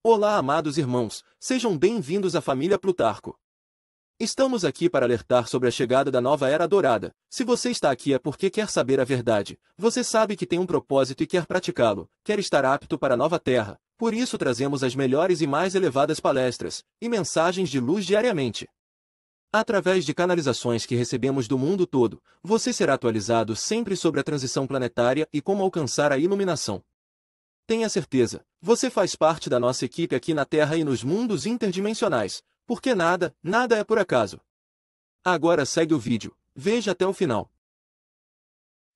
Olá, amados irmãos, sejam bem-vindos à família Plutarco. Estamos aqui para alertar sobre a chegada da nova era dourada. Se você está aqui é porque quer saber a verdade. Você sabe que tem um propósito e quer praticá-lo, quer estar apto para a nova terra. Por isso trazemos as melhores e mais elevadas palestras e mensagens de luz diariamente. Através de canalizações que recebemos do mundo todo, você será atualizado sempre sobre a transição planetária e como alcançar a iluminação. Tenha certeza, você faz parte da nossa equipe aqui na Terra e nos mundos interdimensionais, porque nada, nada é por acaso. Agora segue o vídeo, veja até o final.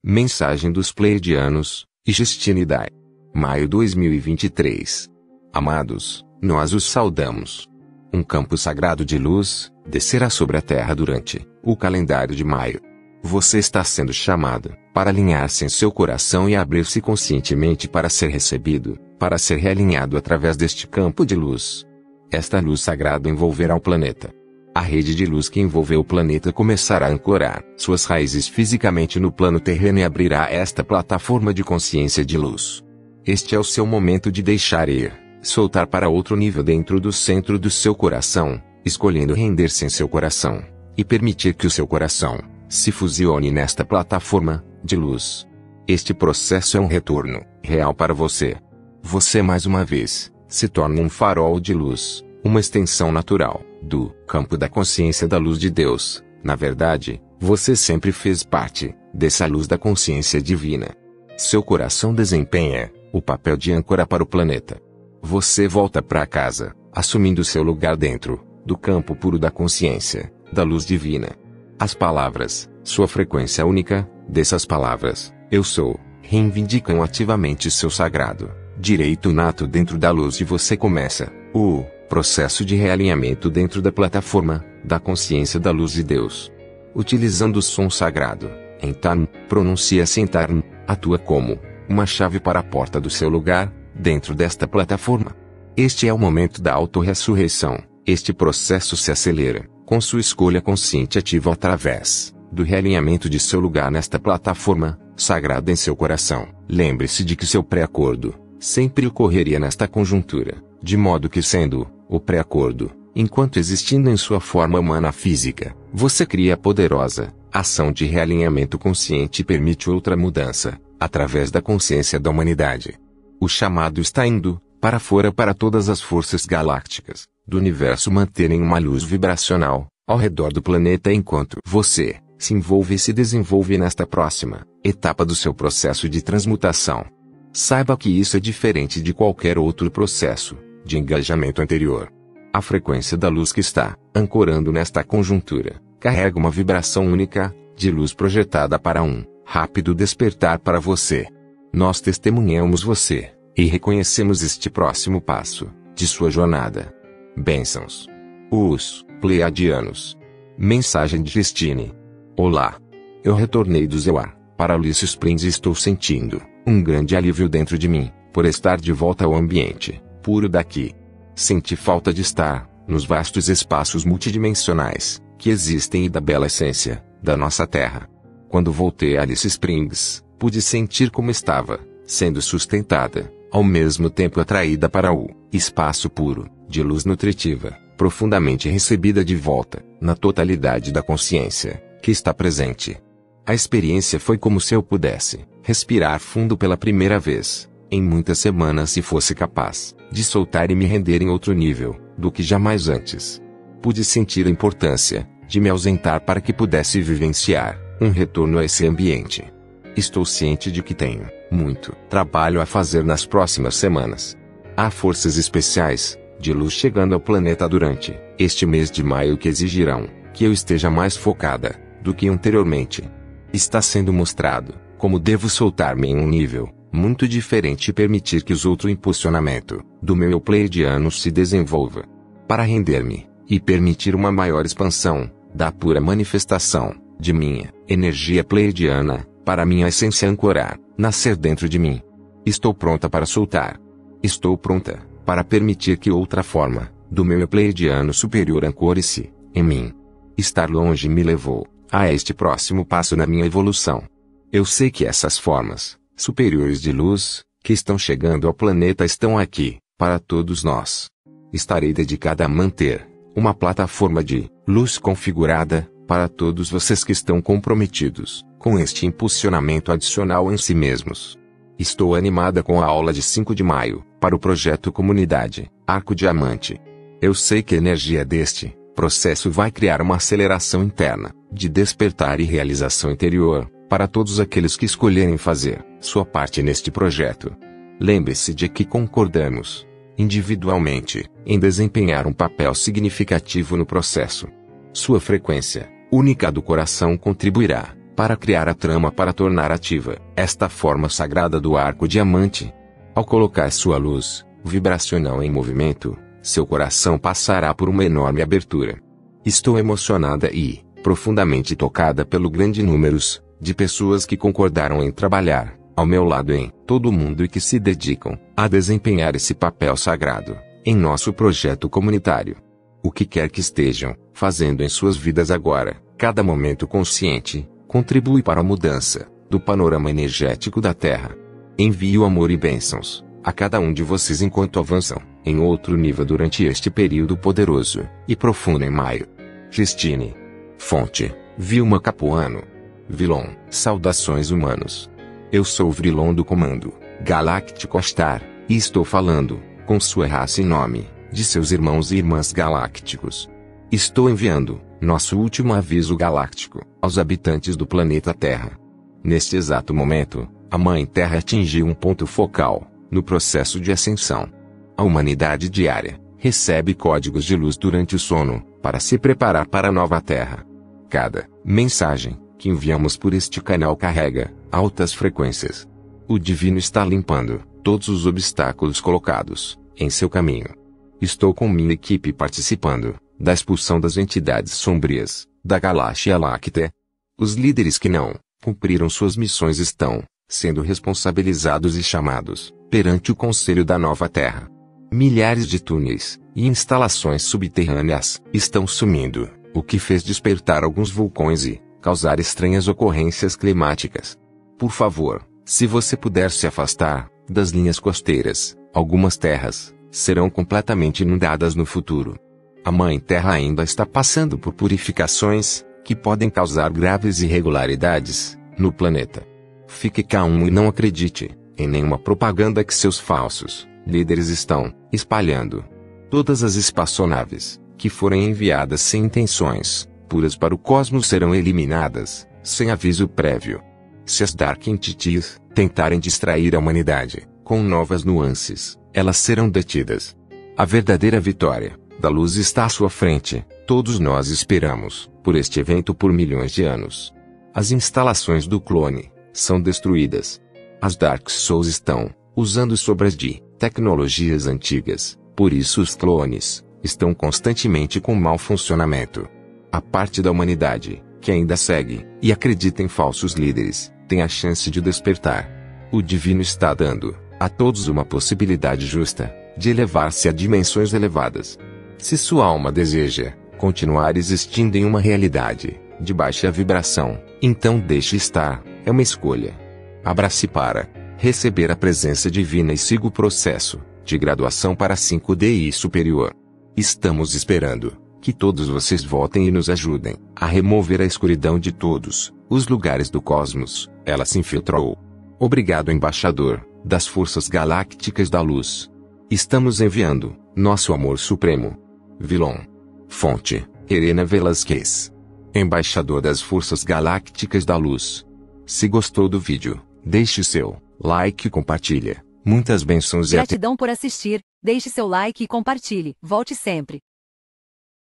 Mensagem dos Pleiadianos, Gestinidai. Maio 2023. Amados, nós os saudamos. Um campo sagrado de luz descerá sobre a Terra durante o calendário de maio. Você está sendo chamado para alinhar-se em seu coração e abrir-se conscientemente para ser recebido, para ser realinhado através deste campo de luz. Esta luz sagrada envolverá o planeta. A rede de luz que envolveu o planeta começará a ancorar suas raízes fisicamente no plano terreno e abrirá esta plataforma de consciência de luz. Este é o seu momento de deixar ir, soltar para outro nível dentro do centro do seu coração, escolhendo render-se em seu coração e permitir que o seu coração se fusione nesta plataforma de luz. Este processo é um retorno real para você. Você mais uma vez se torna um farol de luz, uma extensão natural do campo da consciência da luz de Deus. Na verdade, você sempre fez parte dessa luz da consciência divina. Seu coração desempenha o papel de âncora para o planeta. Você volta para casa, assumindo seu lugar dentro do campo puro da consciência, da luz divina. As palavras, sua frequência única, dessas palavras, eu sou, reivindicam ativamente seu sagrado, direito nato dentro da luz e você começa, o, processo de realinhamento dentro da plataforma, da consciência da luz de Deus. Utilizando o som sagrado, Entarn, pronuncia-se Entarn, atua como, uma chave para a porta do seu lugar, dentro desta plataforma. Este é o momento da autorressurreição, este processo se acelera, com sua escolha consciente ativa através do realinhamento de seu lugar nesta plataforma sagrada em seu coração. Lembre-se de que seu pré-acordo sempre ocorreria nesta conjuntura, de modo que sendo o pré-acordo, enquanto existindo em sua forma humana física, você cria a poderosa ação de realinhamento consciente e permite outra mudança através da consciência da humanidade. O chamado está indo para fora para todas as forças galácticas do universo manterem uma luz vibracional ao redor do planeta enquanto você se envolve e se desenvolve nesta próxima etapa do seu processo de transmutação. Saiba que isso é diferente de qualquer outro processo de engajamento anterior. A frequência da luz que está ancorando nesta conjuntura carrega uma vibração única de luz projetada para um rápido despertar para você. Nós testemunhamos você e reconhecemos este próximo passo de sua jornada. Bênçãos. Os Pleiadianos. Mensagem de Destine. Olá. Eu retornei do Zeuar para Alice Springs e estou sentindo um grande alívio dentro de mim por estar de volta ao ambiente puro daqui. Senti falta de estar nos vastos espaços multidimensionais que existem e da bela essência da nossa Terra. Quando voltei a Alice Springs, pude sentir como estava sendo sustentada, ao mesmo tempo atraída para o espaço puro de luz nutritiva, profundamente recebida de volta, na totalidade da consciência, que está presente. A experiência foi como se eu pudesse respirar fundo pela primeira vez, em muitas semanas se fosse capaz de soltar e me render em outro nível, do que jamais antes. Pude sentir a importância de me ausentar para que pudesse vivenciar um retorno a esse ambiente. Estou ciente de que tenho muito trabalho a fazer nas próximas semanas. Há forças especiais de luz chegando ao planeta durante este mês de maio que exigirão que eu esteja mais focada do que anteriormente. Está sendo mostrado como devo soltar-me em um nível muito diferente e permitir que os outro impulsionamento do meu pleiadiano se desenvolva para render-me e permitir uma maior expansão da pura manifestação de minha energia pleiadiana para minha essência ancorar, nascer dentro de mim. Estou pronta para soltar. Estou pronta para permitir que outra forma, do meu pleiadiano superior ancore-se, em mim. Estar longe me levou a este próximo passo na minha evolução. Eu sei que essas formas, superiores de luz, que estão chegando ao planeta estão aqui, para todos nós. Estarei dedicada a manter uma plataforma de luz configurada para todos vocês que estão comprometidos com este impulsionamento adicional em si mesmos. Estou animada com a aula de 5 de maio para o projeto Comunidade Arco Diamante. Eu sei que a energia deste processo vai criar uma aceleração interna de despertar e realização interior para todos aqueles que escolherem fazer sua parte neste projeto. Lembre-se de que concordamos individualmente, em desempenhar um papel significativo no processo. Sua frequência, única do coração, contribuirá para criar a trama para tornar ativa esta forma sagrada do arco diamante. Ao colocar sua luz vibracional em movimento, seu coração passará por uma enorme abertura. Estou emocionada e profundamente tocada pelo grande números de pessoas que concordaram em trabalhar ao meu lado em todo o mundo e que se dedicam a desempenhar esse papel sagrado em nosso projeto comunitário. O que quer que estejam fazendo em suas vidas agora, cada momento consciente, contribui para a mudança do panorama energético da Terra. Envio amor e bênçãos a cada um de vocês enquanto avançam em outro nível durante este período poderoso e profundo em maio. Christine. Fonte: Vilma Capuano. Vilon. Saudações humanos. Eu sou o Vrilon do Comando Galáctico Star, e estou falando, com sua raça e nome, de seus irmãos e irmãs galácticos. Estou enviando nosso último aviso galáctico aos habitantes do planeta Terra. Neste exato momento, a Mãe Terra atingiu um ponto focal no processo de ascensão. A humanidade diária recebe códigos de luz durante o sono para se preparar para a nova Terra. Cada mensagem que enviamos por este canal carrega altas frequências. O divino está limpando todos os obstáculos colocados em seu caminho. Estou com minha equipe participando da expulsão das entidades sombrias da Galáxia Láctea. Os líderes que não cumpriram suas missões estão sendo responsabilizados e chamados perante o Conselho da Nova Terra. Milhares de túneis e instalações subterrâneas estão sumindo, o que fez despertar alguns vulcões e causar estranhas ocorrências climáticas. Por favor, se você puder se afastar das linhas costeiras, algumas terras serão completamente inundadas no futuro. A Mãe Terra ainda está passando por purificações que podem causar graves irregularidades no planeta. Fique calmo e não acredite em nenhuma propaganda que seus falsos líderes estão espalhando. Todas as espaçonaves que forem enviadas sem intenções puras para o cosmos serão eliminadas, sem aviso prévio. Se as Dark Entities tentarem distrair a humanidade com novas nuances, elas serão detidas. A verdadeira vitória da luz está à sua frente. Todos nós esperamos por este evento por milhões de anos. As instalações do clone são destruídas. As Dark Souls estão usando sobras de tecnologias antigas, por isso os clones estão constantemente com mau funcionamento. A parte da humanidade, que ainda segue e acredita em falsos líderes, tem a chance de despertar. O divino está dando a todos uma possibilidade justa de elevar-se a dimensões elevadas. Se sua alma deseja continuar existindo em uma realidade de baixa vibração, então deixe estar, é uma escolha. Abrace para receber a presença divina e siga o processo de graduação para 5D e superior. Estamos esperando que todos vocês votem e nos ajudem a remover a escuridão de todos os lugares do cosmos. Ela se infiltrou. Obrigado, embaixador das forças galácticas da luz. Estamos enviando nosso amor supremo. Vilon. Fonte: Helena Velasquez. Embaixador das forças galácticas da luz. Se gostou do vídeo, deixe seu like e compartilha. Muitas bênçãos e Gratidão por assistir. Deixe seu like e compartilhe. Volte sempre.